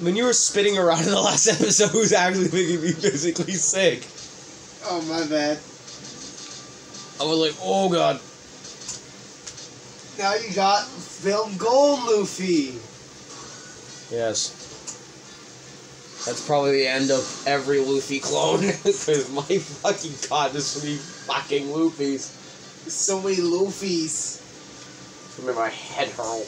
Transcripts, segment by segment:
when you were spitting around in the last episode, was actually making me physically sick. Oh my bad. I was like, oh god. Now you got film gold Luffy. Yes. That's probably the end of every Luffy clone. Because my fucking god, there's so many fucking Luffys. So many Luffys. From in my head hurl.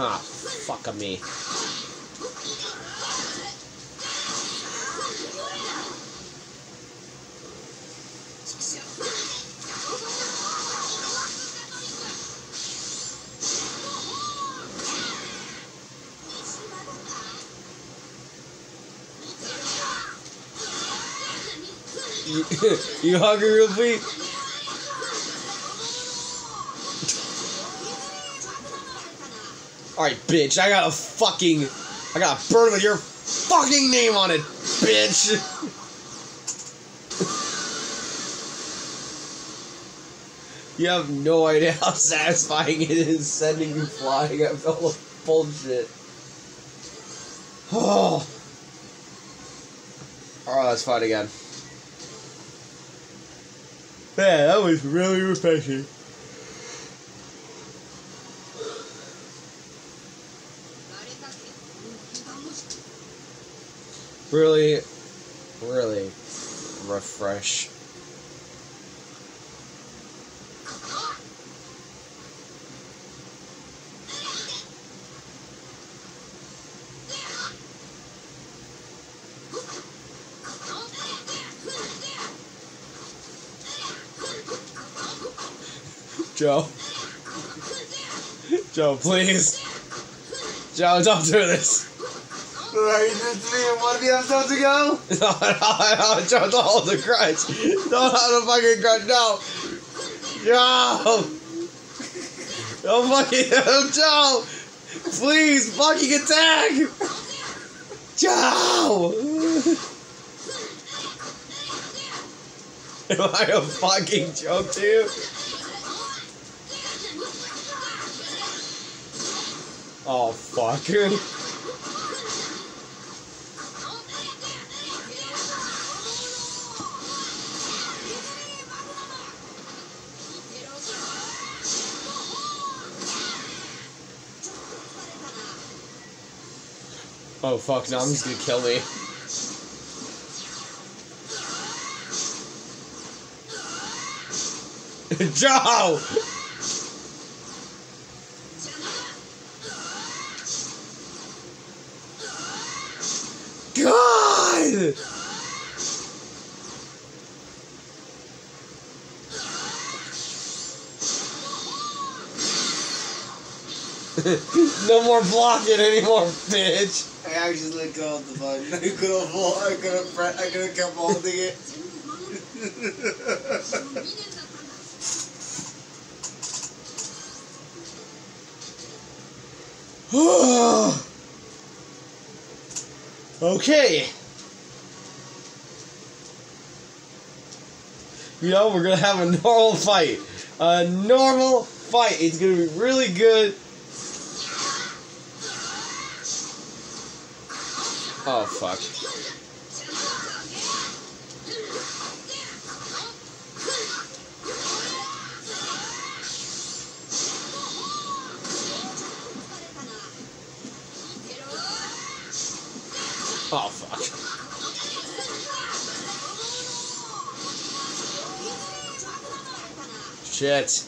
Ah, fuck a me. You, hungry, real Luffy? Alright, bitch, I got a fucking. I got a bird with your fucking name on it, bitch! you have no idea how satisfying it is sending you flying at all of bullshit. Oh. Alright, let's fight again. Yeah, that was really refreshing. Really, really refresh. Joe. Joe, please. Joe, don't do this. Right, this me and one of the episodes ago? No, no, no, Joe, don't hold the crutch. Don't hold the fucking crutch, no. Joe! Don't fucking, Joe! Please, fucking attack! Joe! Am I a fucking joke to you? Oh, fuck. Oh fuck, now he's gonna kill me. Joe! God! no more blocking anymore, bitch. I actually called the button. I could have, I could have, pre- I could have kept holding it. Oh. Okay. You know, we're gonna have a normal fight. A normal fight. It's gonna be really good. Oh, fuck. Oh, fuck. Shit.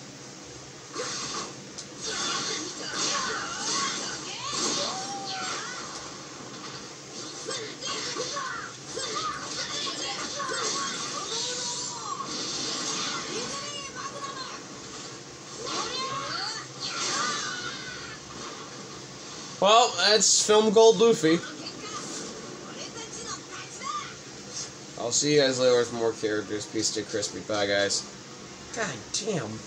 Well, that's Film Gold Luffy. I'll see you guys later with more characters. Peace to crispy. Bye, guys. God damn.